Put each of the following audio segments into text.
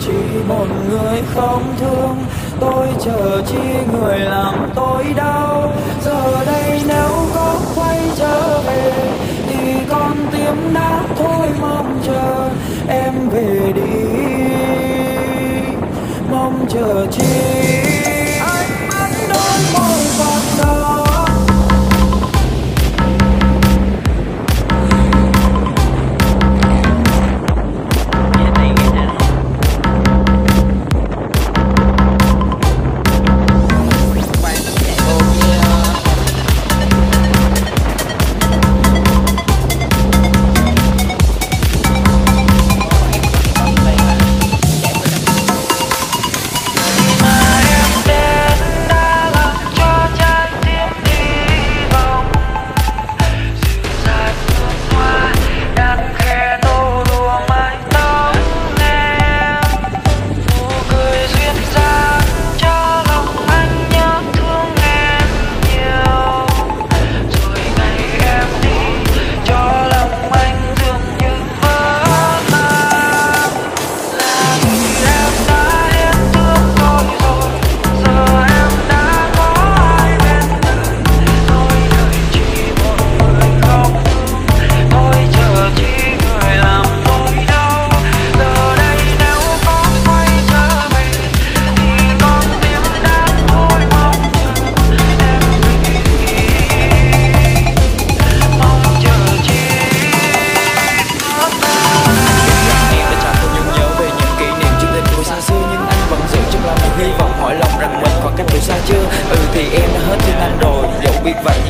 chỉ một người không thương. Tôi chờ chi người làm tôi đau. Giờ đây nếu có quay trở về, thì con tim đã thôi mong chờ. Em về đi, mong chờ chi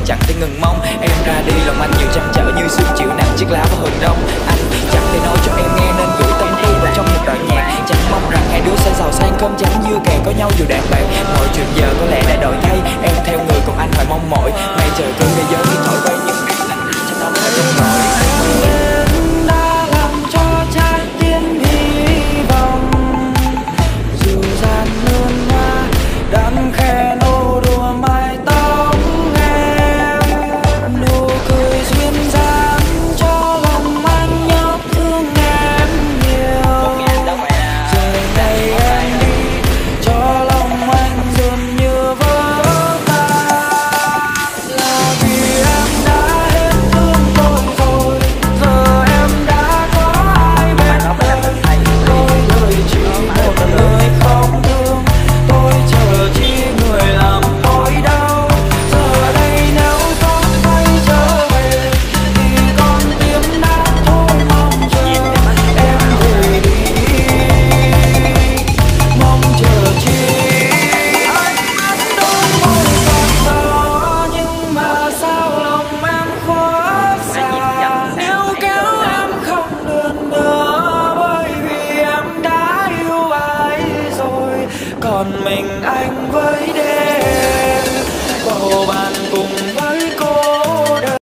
chẳng thể ngừng mong. Em ra đi, lòng anh nhiều trăn trở như sương chịu nặng chiếc lá vào hừng đông. Anh chẳng thể nói cho em nghe nên gửi tâm tư vào trong một đoạn nhạc. Chẳng mong rằng hai đứa sẽ giàu sang không chẳng như kèm có nhau dù đàn bạc. Mọi chuyện giờ có lẽ còn mình anh với đêm. Bầu bạn cùng